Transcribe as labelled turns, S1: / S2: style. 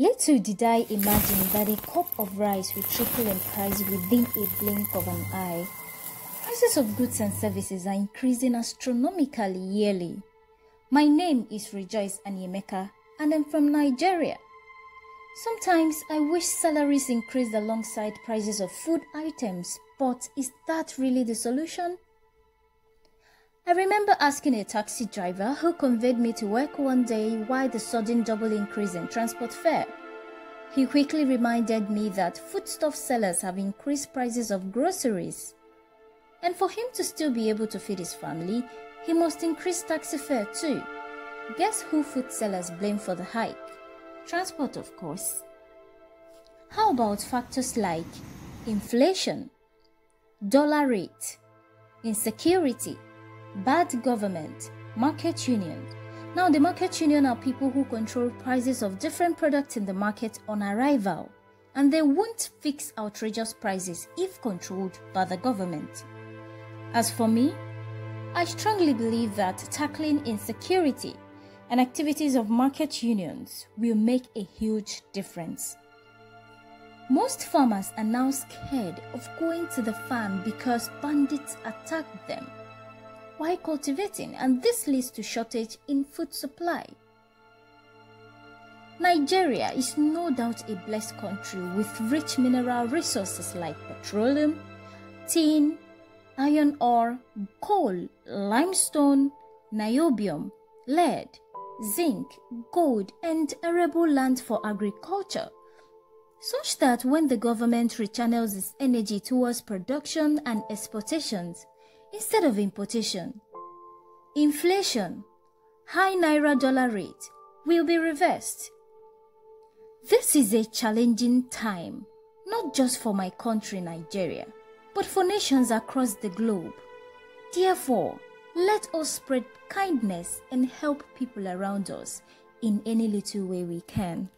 S1: Little did I imagine that a cup of rice would triple in price within a blink of an eye. Prices of goods and services are increasing astronomically yearly. My name is Rejoice Aniemeka and I'm from Nigeria. Sometimes I wish salaries increased alongside prices of food items, but is that really the solution? I remember asking a taxi driver who conveyed me to work one day why the sudden double increase in transport fare. He quickly reminded me that foodstuff sellers have increased prices of groceries. And for him to still be able to feed his family, he must increase taxi fare too. Guess who food sellers blame for the hike? Transport, of course. How about factors like inflation, dollar rate, insecurity, bad government, market union. Now, the market union are people who control prices of different products in the market on arrival, and they won't fix outrageous prices if controlled by the government. As for me, I strongly believe that tackling insecurity and activities of market unions will make a huge difference. Most farmers are now scared of going to the farm because bandits attack them while cultivating, and this leads to shortage in food supply. Nigeria is no doubt a blessed country with rich mineral resources like petroleum, tin, iron ore, coal, limestone, niobium, lead, zinc, gold, and arable land for agriculture, such that when the government rechannels its energy towards production and exportations, instead of importation. Inflation, high naira dollar rate will be reversed. This is a challenging time, not just for my country, Nigeria, but for nations across the globe. Therefore, let us spread kindness and help people around us in any little way we can.